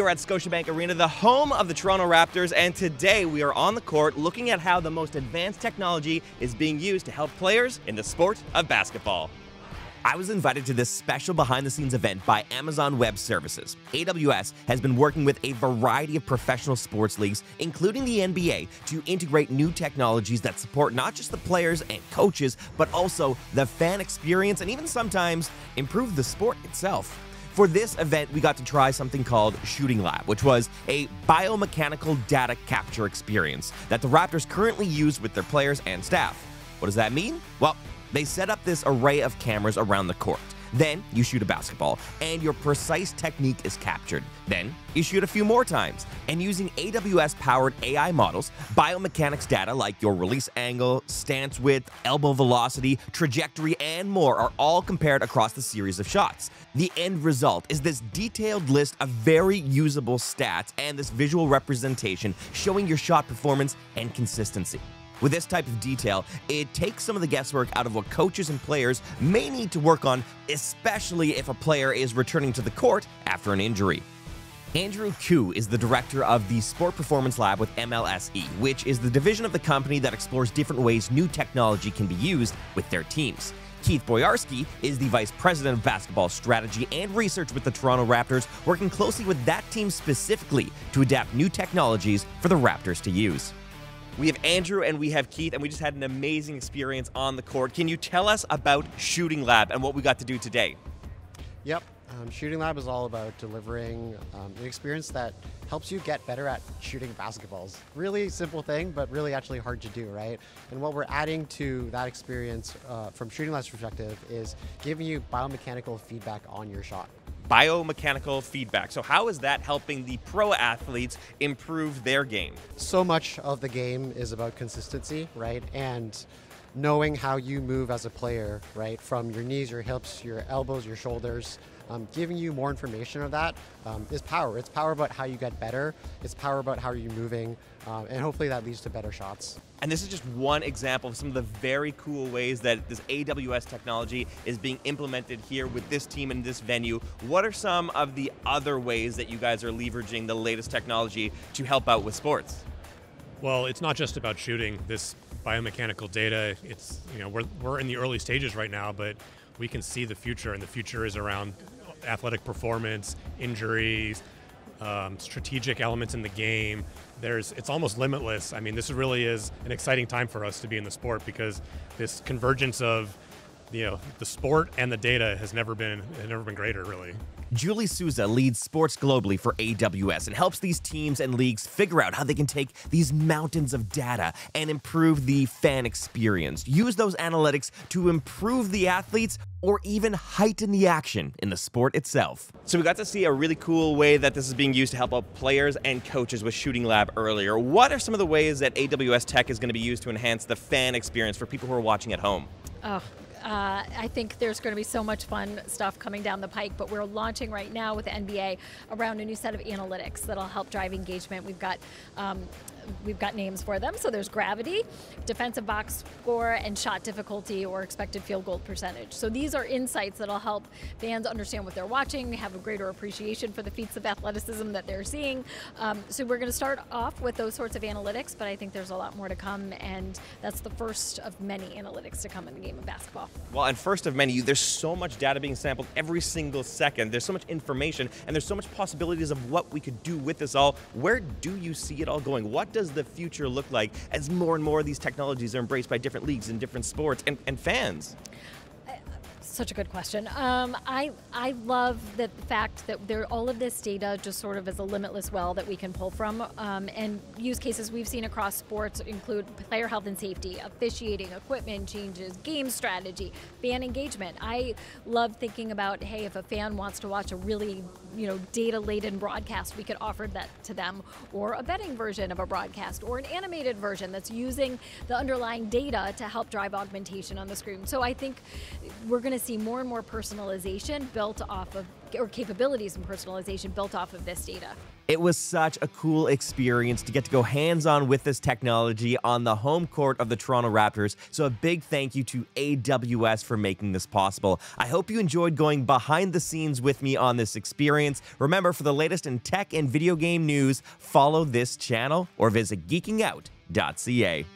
We are at Scotiabank Arena, the home of the Toronto Raptors, and today we are on the court looking at how the most advanced technology is being used to help players in the sport of basketball. I was invited to this special behind the scenes event by Amazon Web Services. AWS has been working with a variety of professional sports leagues, including the NBA, to integrate new technologies that support not just the players and coaches, but also the fan experience and even sometimes improve the sport itself. For this event, we got to try something called Shooting Lab, which was a biomechanical data capture experience that the Raptors currently use with their players and staff. What does that mean? Well, they set up this array of cameras around the court. Then you shoot a basketball, and your precise technique is captured. Then you shoot a few more times, and using AWS powered AI models, biomechanics data like your release angle, stance width, elbow velocity, trajectory, and more are all compared across the series of shots. The end result is this detailed list of very usable stats and this visual representation showing your shot performance and consistency. With this type of detail, it takes some of the guesswork out of what coaches and players may need to work on, especially if a player is returning to the court after an injury. Andrew Koo is the director of the Sport Performance Lab with MLSE, which is the division of the company that explores different ways new technology can be used with their teams. Keith Boyarsky is the vice president of basketball strategy and research with the Toronto Raptors, working closely with that team specifically to adapt new technologies for the Raptors to use. We have Andrew and we have Keith, and we just had an amazing experience on the court. Can you tell us about Shooting Lab and what we got to do today? Yep. Um, shooting Lab is all about delivering um, an experience that helps you get better at shooting basketballs. Really simple thing, but really actually hard to do, right? And what we're adding to that experience uh, from Shooting Lab's perspective is giving you biomechanical feedback on your shot biomechanical feedback. So, how is that helping the pro athletes improve their game? So much of the game is about consistency, right? And knowing how you move as a player, right? From your knees, your hips, your elbows, your shoulders, um, giving you more information of that um, is power. It's power about how you get better. It's power about how you're moving, um, and hopefully that leads to better shots. And this is just one example of some of the very cool ways that this AWS technology is being implemented here with this team in this venue. What are some of the other ways that you guys are leveraging the latest technology to help out with sports? Well, it's not just about shooting this biomechanical data. It's you know we're we're in the early stages right now, but we can see the future, and the future is around athletic performance, injuries, um, strategic elements in the game. There's, it's almost limitless. I mean, this really is an exciting time for us to be in the sport because this convergence of, you know, the sport and the data has never been, has never been greater, really. Julie Souza leads sports globally for AWS and helps these teams and leagues figure out how they can take these mountains of data and improve the fan experience. Use those analytics to improve the athletes or even heighten the action in the sport itself. So we got to see a really cool way that this is being used to help out players and coaches with Shooting Lab earlier. What are some of the ways that AWS tech is going to be used to enhance the fan experience for people who are watching at home? Oh, uh, I think there's going to be so much fun stuff coming down the pike, but we're launching right now with NBA around a new set of analytics that'll help drive engagement. We've got um, we've got names for them. So there's gravity, defensive box score, and shot difficulty or expected field goal percentage. So these are insights that'll help fans understand what they're watching, have a greater appreciation for the feats of athleticism that they're seeing. Um, so we're going to start off with those sorts of analytics, but I think there's a lot more to come, and that's the first of many analytics to come in the game of basketball. Well, and first of many, there's so much data being sampled every single second. There's so much information, and there's so much possibilities of what we could do with this all. Where do you see it all going? What does the future look like as more and more of these technologies are embraced by different leagues and different sports and, and fans? Such a good question. Um, I I love the fact that there all of this data just sort of is a limitless well that we can pull from. Um, and use cases we've seen across sports include player health and safety, officiating, equipment changes, game strategy, fan engagement. I love thinking about hey, if a fan wants to watch a really you know data laden broadcast, we could offer that to them, or a betting version of a broadcast, or an animated version that's using the underlying data to help drive augmentation on the screen. So I think we're going to see see more and more personalization built off of, or capabilities and personalization built off of this data. It was such a cool experience to get to go hands on with this technology on the home court of the Toronto Raptors. So, a big thank you to AWS for making this possible. I hope you enjoyed going behind the scenes with me on this experience. Remember, for the latest in tech and video game news, follow this channel or visit geekingout.ca.